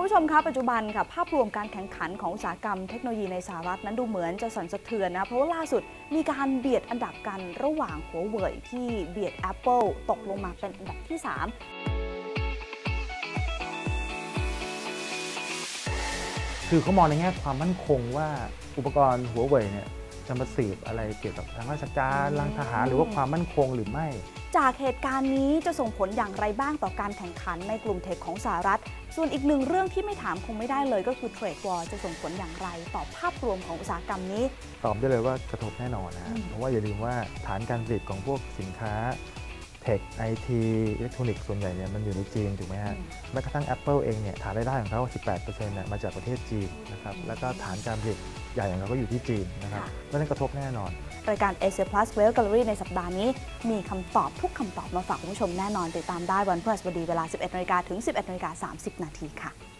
คุณผู้ชมคะปัจจุบันค่ะภาพรวมการแข่งขันของอุตสาหกรรมเทคโนโลยีในสหรัฐนั้นดูเหมือนจะสั่นสะเทือนนะ เพราะว่าล่าสุดมีการเบียดอันดับกันระหว่างหัวเว่ยที่เบียด Apple ตกลงมาเป็นอันดับที่คือเขามองในแง่ความมั่นคงว่าอุปกรณ์หัวเว่ยเนี่ยจะมาสืบอะไรเกี่ยวกับทางราชการทางทหารหรือว่าความมั่นคงหรือไม่3 จากเหตุการณ์นี้จะส่งผลอย่างไรบ้างต่อการแข่งขันในกลุ่มเทคของสหรัฐ ส่วนอีกหนึ่งเรื่องที่ไม่ถามคงไม่ได้เลยก็คือ trade war จะส่งผลอย่างไรต่อภาพรวมของอุตสาหกรรมนี้ ตอบได้เลยว่ากระทบแน่นอนนะอืฮะมเพราะว่าอย่าลืมว่าฐานการผลิตของพวกสินค้า tech IT อิเล็กทรอนิกส์ส่วนใหญ่เนี่ยมันอยู่ในจีนถูกไหมฮะแม้กระทั่ง Apple เองเนี่ยฐานรายได้ของเขา 18%เนี่ยมาจากประเทศจีนนะครับแล้วก็ฐานการผลิตใหญ่ของเขาก็อยู่ที่จีนนะครับค่ะเพราะฉะนั้นกระทบแน่นอน รายการ a s i a Plus Well Gallery ในสัปดาห์นี้ มีคำตอบทุกคำตอบมาฝากคุณผู้ชมแน่นอนติดตามได้วันพฤหัสบดีเวลา 11นาฬิกาถึง 11นาฬิกา30 นาทีค่ะ